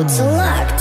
Mode select.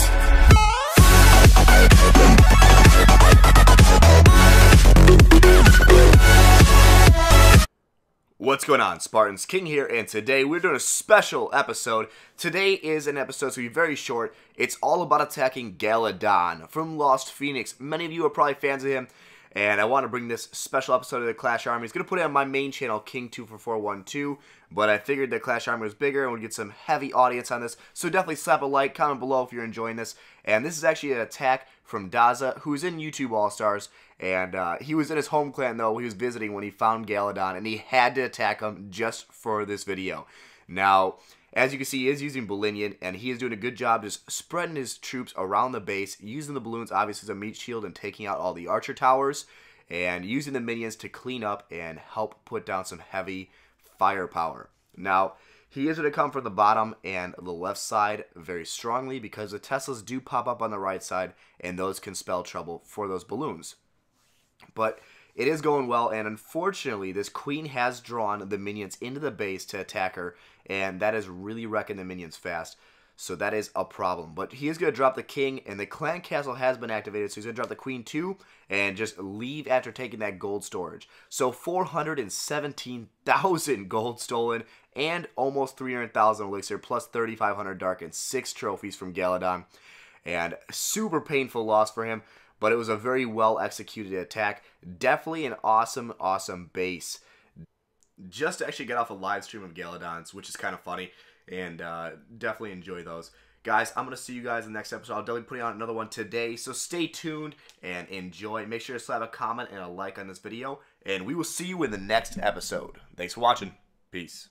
What's going on? Spartans King here, and today we're doing a special episode. Today is an episode, so be very short. It's all about attacking Galadon from Lost Phoenix. Many of you are probably fans of him, and I want to bring this special episode of the Clash Army. It's going to put it on my main channel, King24412, but I figured the Clash Army was bigger and would get some heavy audience on this, so definitely slap a like, comment below if you're enjoying this. And this is actually an attack from Daza, who's in YouTube All-Stars, and uh, he was in his home clan, though, he was visiting when he found Galadon, and he had to attack him just for this video. Now, as you can see, he is using Balloonion, and he is doing a good job just spreading his troops around the base, using the balloons, obviously, as a meat shield and taking out all the archer towers, and using the minions to clean up and help put down some heavy firepower. Now, he is going to come from the bottom and the left side very strongly because the Teslas do pop up on the right side, and those can spell trouble for those balloons. But it is going well, and unfortunately, this queen has drawn the minions into the base to attack her, and that is really wrecking the minions fast. So that is a problem. But he is going to drop the king, and the clan castle has been activated, so he's going to drop the queen too, and just leave after taking that gold storage. So 417,000 gold stolen, and almost 300,000 elixir, plus 3,500 dark, and 6 trophies from Galadon. And super painful loss for him but it was a very well executed attack. Definitely an awesome, awesome base. Just to actually get off a live stream of Galadon's, which is kind of funny, and uh, definitely enjoy those. Guys, I'm going to see you guys in the next episode. I'll definitely put out another one today, so stay tuned and enjoy. Make sure to slap a comment and a like on this video, and we will see you in the next episode. Thanks for watching. Peace.